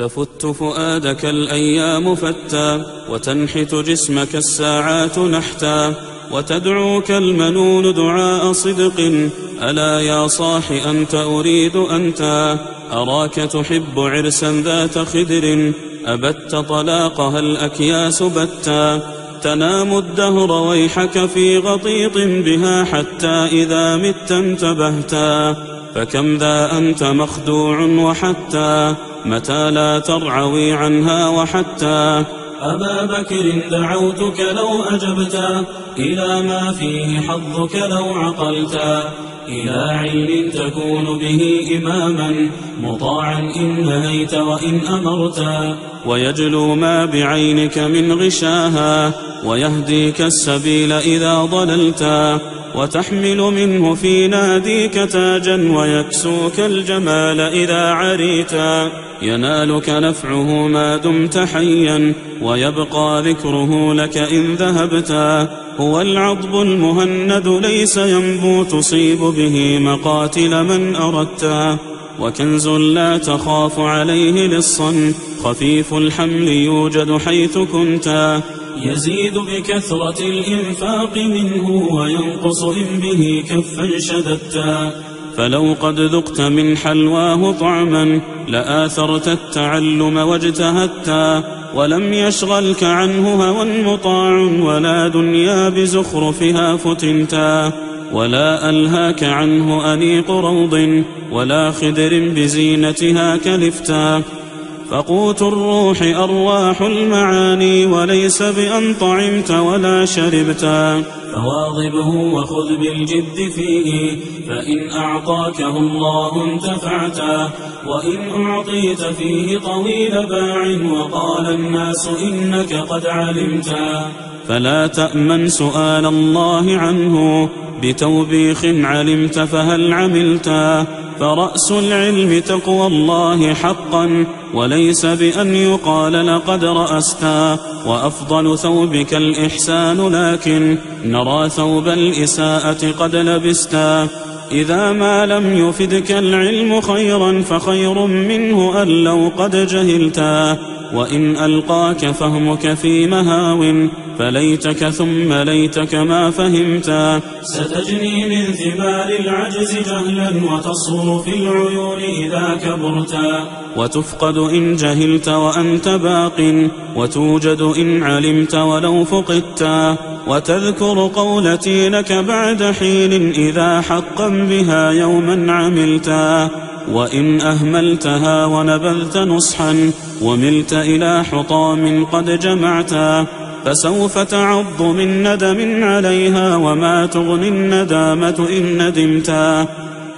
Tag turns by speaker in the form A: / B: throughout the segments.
A: تفت فؤادك الأيام فتى وتنحت جسمك الساعات نحتا وتدعوك المنون دعاء صدق ألا يا صاح أنت أريد أنت؟ أراك تحب عرسا ذات خدر أبت طلاقها الأكياس بتا. تنام الدهر ويحك في غطيط بها حتى إذا مت انتبهتا فكم ذا أنت مخدوع وحتى متى لا ترعوي عنها وحتى
B: أبا بكر دعوتك لو أجبتا إلى ما فيه حظك لو عقلتا إلى علم تكون به إماما مطاعا إن نهيت وإن أمرتا
A: ويجلو ما بعينك من غشاها ويهديك السبيل إذا ضللتا وتحمل منه في ناديك تاجا ويكسوك الجمال إذا عريتا. ينالك نفعه ما دمت حيا ويبقى ذكره لك إن ذهبتا. هو العضب المهند ليس ينبو تصيب به مقاتل من أردتا. وكنز لا تخاف عليه للصن خفيف الحمل يوجد حيث كنتا.
B: يزيد بكثرة الإنفاق منه وينقص إن به كفا شددتا.
A: فلو قد ذقت من حلواه طعما لآثرت التعلم واجتهدتا. ولم يشغلك عنه هوى مطاع ولا دنيا بزخرفها فتنتا. ولا ألهاك عنه أنيق روض ولا خدر بزينتها كلفتا. فقوت الروح أرواح المعاني وليس بأن طعمت ولا شربتا
B: فواظبه وخذ بالجد فيه فإن أعطاكه الله انتفعتا وإن أعطيت فيه طويل باع وقال الناس إنك قد علمتا
A: فلا تأمن سؤال الله عنه بتوبيخ علمت فهل عملتا فرأس العلم تقوى الله حقا وليس بأن يقال لقد رأستا وأفضل ثوبك الإحسان لكن نرى ثوب الإساءة قد لبستا إذا ما لم يفدك العلم خيرا فخير منه أن لو قد جهلتا وإن ألقاك فهمك في مهاو فليتك ثم ليتك ما فهمتا
B: ستجني من ثمار العجز جهلا وتصور في العيون إذا كبرتا
A: وتفقد إن جهلت وأنت باق وتوجد إن علمت ولو فقدتا وتذكر قولتي لك بعد حين إذا حقا بها يوما عملتا وإن أهملتها ونبذت نصحا وملت إلى حطام قد جمعتا فسوف تعض من ندم عليها وما تغني الندامة إن ندمتا.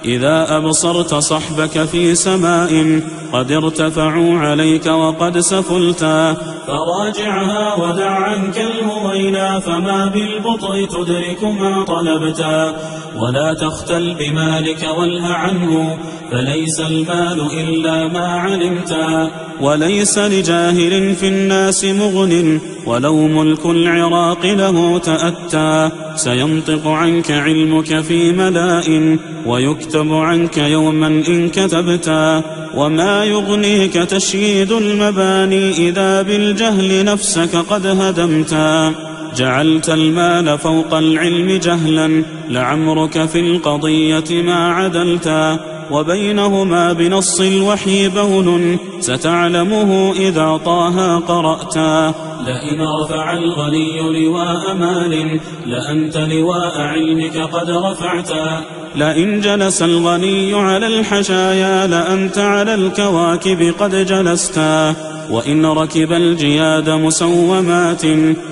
A: إذا أبصرت صحبك في سماء قد ارتفعوا عليك وقد سفلتا.
B: فراجعها ودع عنك الهوينا فما بالبطء تدرك ما طلبتا. ولا تختل بمالك واله عنه فليس المال إلا ما علمتا.
A: وليس لجاهل في الناس مغن ولو ملك العراق له تأتى. سينطق عنك علمك في ملاء ويكتب عنك يوما إن كتبتا وما يغنيك تشييد المباني إذا بالجهل نفسك قد هدمتا جعلت المال فوق العلم جهلا لعمرك في القضية ما عدلتا وبينهما بنص الوحي بون ستعلمه إذا طه قرأتا.
B: لئن رفع الغني لواء مال لأنت لواء علمك قد رفعتا.
A: لئن جلس الغني على الحشايا لأنت على الكواكب قد جلستا. وإن ركب الجياد مسومات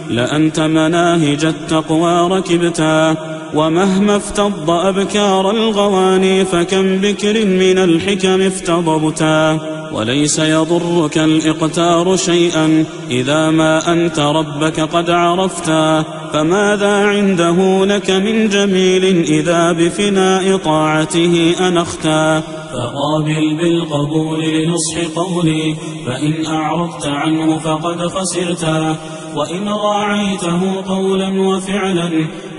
A: لأنت مناهج التقوى ركبتا. ومهما افتض أبكار الغواني فكم بكر من الحكم افتضبتا وليس يضرك الإقتار شيئا إذا ما أنت ربك قد عرفتا فماذا عنده لك من جميل إذا بفناء طاعته أنختا
B: فقابل بالقبول لنصح قولي فإن أعرضت عنه فقد خسرتا وإن راعيته قولا وفعلا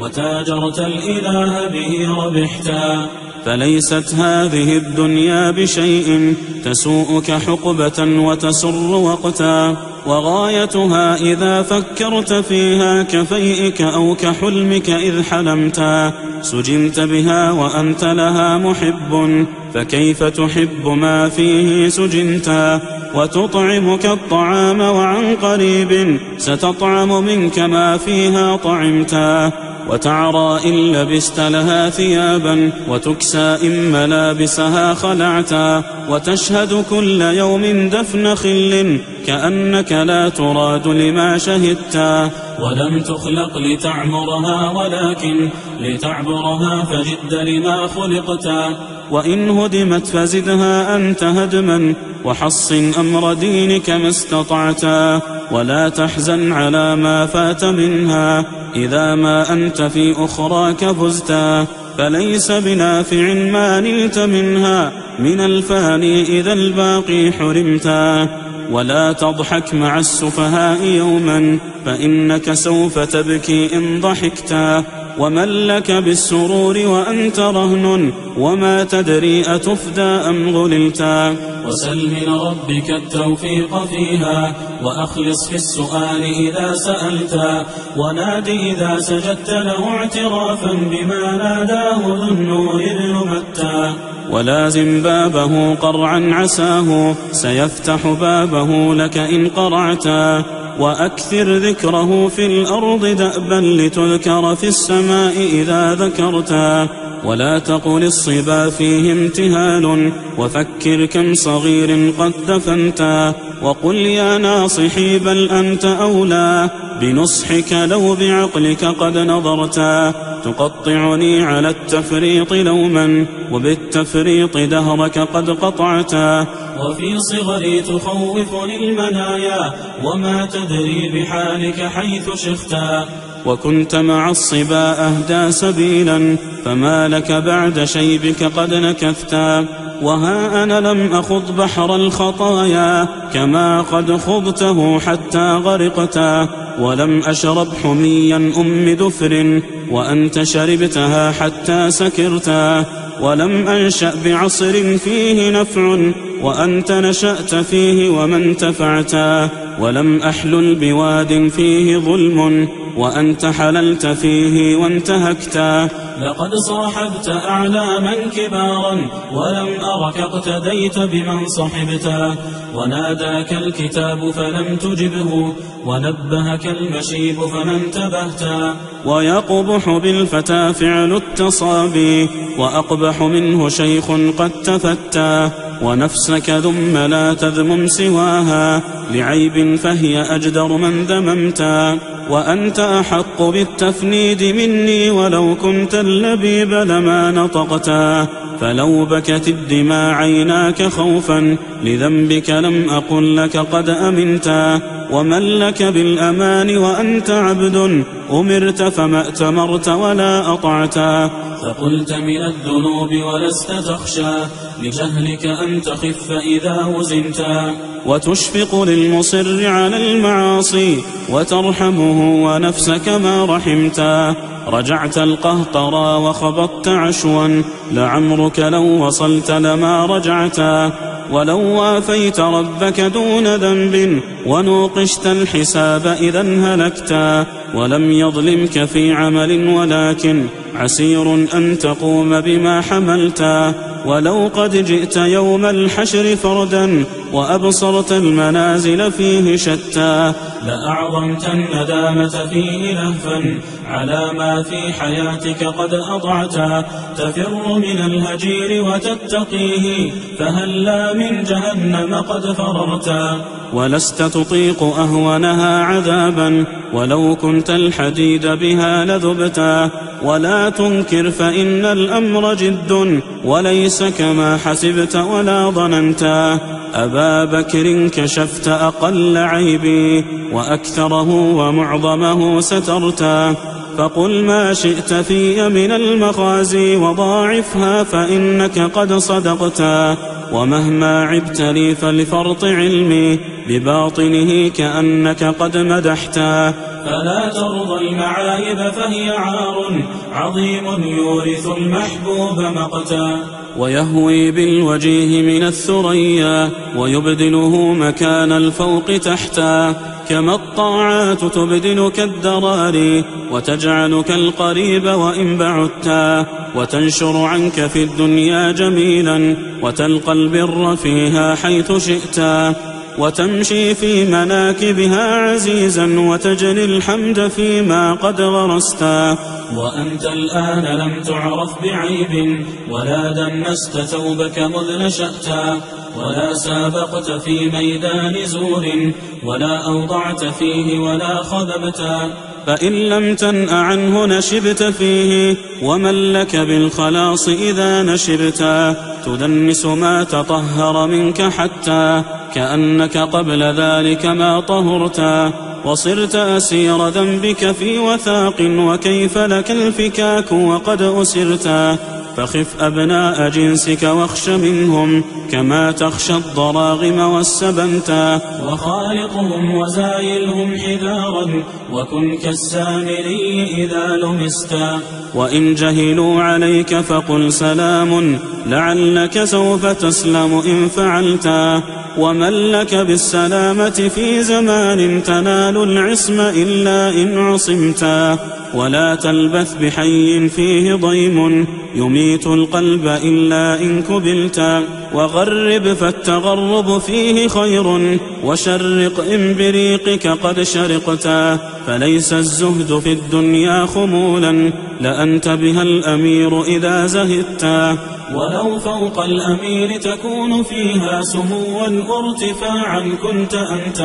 B: وتاجرت الإله به ربحتا.
A: فليست هذه الدنيا بشيء تسوءك حقبة وتسر وقتا وغايتها إذا فكرت فيها كفيئك أو كحلمك إذ حلمتا سجنت بها وأنت لها محب فكيف تحب ما فيه سجنتا وتطعمك الطعام وعن قريب ستطعم منك ما فيها طعمتا وتعرى إن لبست لها ثيابا وتكسى إن ملابسها خلعتا وتشهد كل يوم دفن خل كأنك لا تراد لما شهدتا
B: ولم تخلق لتعمرها ولكن لتعبرها فجد لما خلقتا
A: وإن هدمت فزدها أنت هدما وحصن أمر دينك ما استطعتا ولا تحزن على ما فات منها. إذا ما أنت في أخراك فزتا فليس بنافع ما نلت منها. من الفاني إذا الباقي حرمتا. ولا تضحك مع السفهاء يوما فإنك سوف تبكي إن ضحكتا. ومن لك بالسرور وأنت رهن وما تدري أتفدى أم غللتا
B: وسل من ربك التوفيق فيها وأخلص في السؤال إذا سألتا وناد إذا سجدت له اعترافا بما ناداه ذو النور إذ متا
A: ولازم بابه قرعا عساه سيفتح بابه لك إن قرعتا. وأكثر ذكره في الأرض دأبا لتذكر في السماء إذا ذكرتا. ولا تقل الصبا فيه امتهال وفكر كم صغير قد دفنتا. وقل يا ناصحي بل أنت أولى بنصحك لو بعقلك قد نظرتا. تقطعني على التفريط لوما وبالتفريط دهرك قد قطعتا.
B: وفي صغري تخوفني المنايا وما تدري بحالك حيث شختا.
A: وكنت مع الصبا أهدى سبيلا فما لك بعد شيبك قد نكثتا وها أنا لم أخض بحر الخطايا كما قد خضته حتى غرقتا. ولم أشرب حميا أم دفر وأنت شربتها حتى سكرتا ولم أنشأ بعصر فيه نفع وأنت نشأت فيه وما انتفعتا ولم أحلل بواد فيه ظلم وأنت حللت فيه وانتهكتا
B: لقد صاحبت أعلاما كبارا ولم أرك اقتديت بمن صحبتا وناداك الكتاب فلم تجبه ونبهك المشيب فما انتبهتا
A: ويقبح بالفتى فعل التصابي وأقبح منه شيخ قد تفتى ونفسك ذم لا تذمم سواها لعيب فهي أجدر من ذممتا وأنت أحق بالتفنيد مني ولو كنت اللبيب لما نطقتا فلو بكت الدماء عيناك خوفا لذنبك لم أقل لك قد أمنتا ومن لك بالأمان وأنت عبد أمرت فما ائتمرت ولا أطعتا
B: فقلت من الذنوب ولست تخشى لجهلك أن تخف إذا وزنتا
A: وتشفق للمصر على المعاصي وترحمه ونفسك ما رحمتا رجعت القهقرى وخبطت عشوا لعمرك لو وصلت لما رجعتا ولو وافيت ربك دون ذنب ونوقشت الحساب إذا هلكتا ولم يظلمك في عمل ولكن عسير أن تقوم بما حملتا ولو قد جئت يوم الحشر فردا وأبصرت المنازل فيه شتى.
B: لأعظمت الندامة فيه لهفا على ما في حياتك قد أضعتا تفر من الهجير وتتقيه فهلا من جهنم قد فررتا
A: ولست تطيق أهونها عذابا ولو كنت الحديد بها لذبتا ولا تنكر فإن الأمر جد وليس كما حسبت ولا ظننتا أبا بكر كشفت أقل عيبي وأكثره ومعظمه سترتا فقل ما شئت في من المخازي وضاعفها فإنك قد صدقتا ومهما عبت لي فلفرط علمي بباطنه كأنك قد مدحتا
B: فلا ترضى المعايب فهي عار عظيم يورث المحبوب مقتا.
A: ويهوي بالوجيه من الثريا ويبدله مكان الفوق تحتا. كما الطاعات تبدلك الدراري وتجعلك القريب وإن بعدتا. وتنشر عنك في الدنيا جميلا وتلقى البر فيها حيث شئتا. وتمشي في مناكبها عزيزا وتجني الحمد فيما قد غرستا
B: وأنت الآن لم تعرف بعيب ولا دنست ثوبك مذ نشأتا ولا سابقت في ميدان زور ولا أوضعت فيه ولا خذبتا
A: فإن لم تنأ عنه نشبت فيه ومن لك بالخلاص إذا نشبتا تدنس ما تطهر منك حتى كأنك قبل ذلك ما طهرتا وصرت أسير ذنبك في وثاق وكيف لك الفكاك وقد أسرتا فخف أبناء جنسك واخش منهم كما تخشى الضراغم والسبنتا
B: وخالقهم وزايلهم حذارا وكن كالسامري إذا لمستا
A: وإن جهلوا عليك فقل سلام لعلك سوف تسلم إن فعلتا ومن لك بالسلامة في زمان تنال العصم إلا إن عصمتا ولا تلبث بحي فيه ضيم يميت القلب إلا إن كبلتا وغرب فالتغرب فيه خير وشرق إن بريقك قد شرقتا فليس الزهد في الدنيا خمولا لأنت بها الأمير إذا زهدتا
B: ولو فوق الأمير تكون فيها سموا وارتفاعا كنت أنت.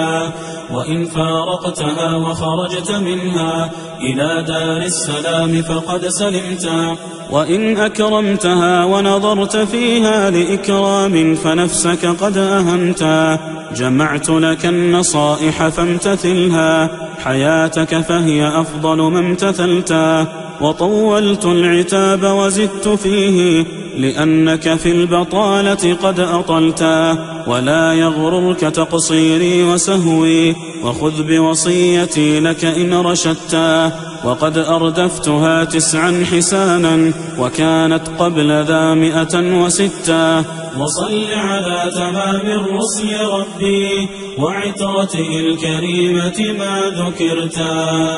B: وإن فارقتها وخرجت منها إلى دار السلام فقد سلمت.
A: وإن أكرمتها ونظرت فيها لإكرام فنفسك قد أهنتا جمعت لك النصائح فامتثلها حياتك فهي أفضل ما امتثلتا وطولت العتاب وزدت فيه لأنك في البطالة قد أطلتا ولا يغررك تقصيري وسهوي وخذ بوصيتي لك إن رشدتا وقد أردفتها تسعا حسانا وكانت قبل ذا مئة وستا
B: وصل على تمام الرسل ربي وعترته الكريمة ما ذكرتا